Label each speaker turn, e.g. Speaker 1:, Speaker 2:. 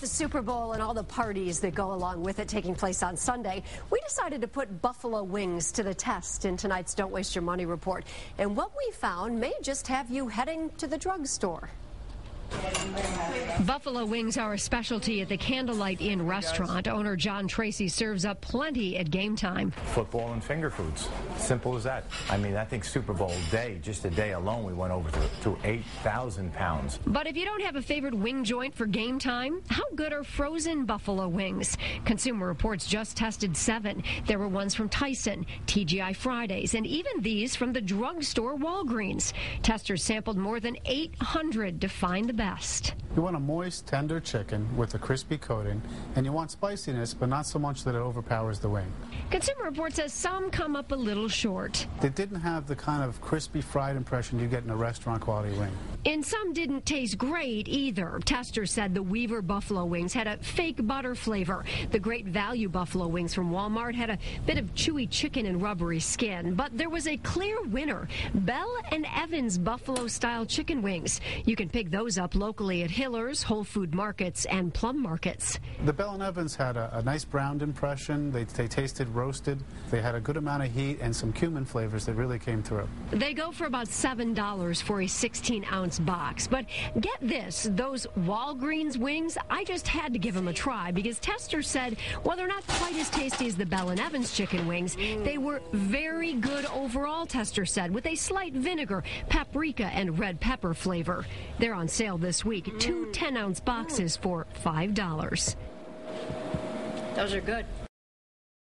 Speaker 1: with the Super Bowl and all the parties that go along with it taking place on Sunday, we decided to put buffalo wings to the test in tonight's Don't Waste Your Money report. And what we found may just have you heading to the drugstore.
Speaker 2: Buffalo wings are a specialty at the Candlelight Inn restaurant. Owner John Tracy serves up plenty at game time.
Speaker 3: Football and finger foods. Simple as that. I mean, I think Super Bowl day, just a day alone, we went over to, to 8,000 pounds.
Speaker 2: But if you don't have a favorite wing joint for game time, how good are frozen buffalo wings? Consumer Reports just tested seven. There were ones from Tyson, TGI Fridays, and even these from the drugstore Walgreens. Testers sampled more than 800 to find the best.
Speaker 4: You want a moist, tender chicken with a crispy coating, and you want spiciness, but not so much that it overpowers the wing.
Speaker 2: Consumer Reports says some come up a little short.
Speaker 4: They didn't have the kind of crispy fried impression you get in a restaurant quality wing.
Speaker 2: And some didn't taste great either. Testers said the Weaver Buffalo Wings had a fake butter flavor. The Great Value Buffalo Wings from Walmart had a bit of chewy chicken and rubbery skin. But there was a clear winner Bell and Evans Buffalo style chicken wings. You can pick those up locally at Hiller's, Whole Food Markets, and Plum Markets.
Speaker 4: The Bell and Evans had a, a nice browned impression. They, they tasted roasted. They had a good amount of heat and some cumin flavors that really came through.
Speaker 2: They go for about $7 for a 16 ounce box. But get this those Walgreens wings, I just had to give them a try because testers said while they're not quite as tasty as the Bell and Evans chicken wings, they were very good overall, tester said, with a slight vinegar, paprika, and red pepper flavor. They're on sale this week. Two mm. 10 ounce boxes for $5.
Speaker 1: Those are good.